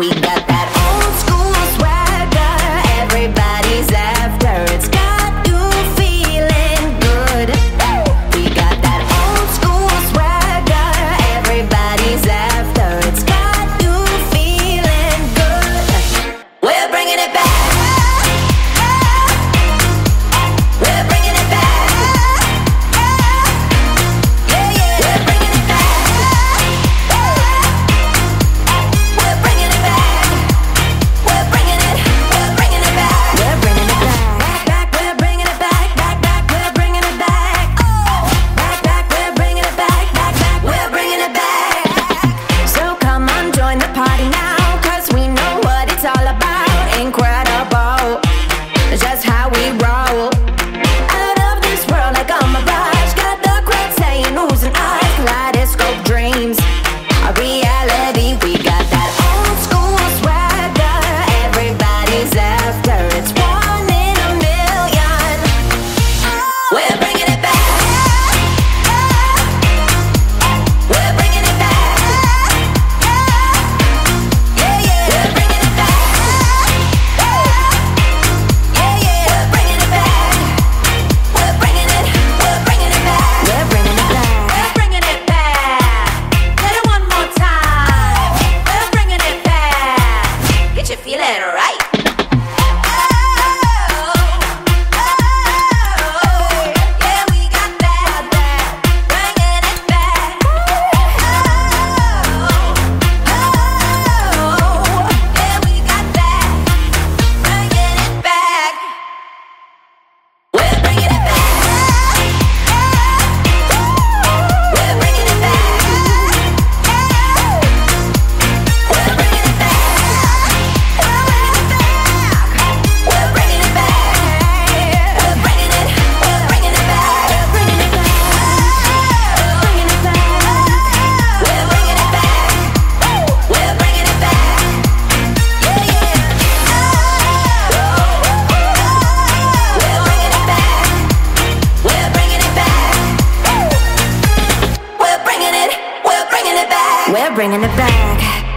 we got right. We're bringing it back.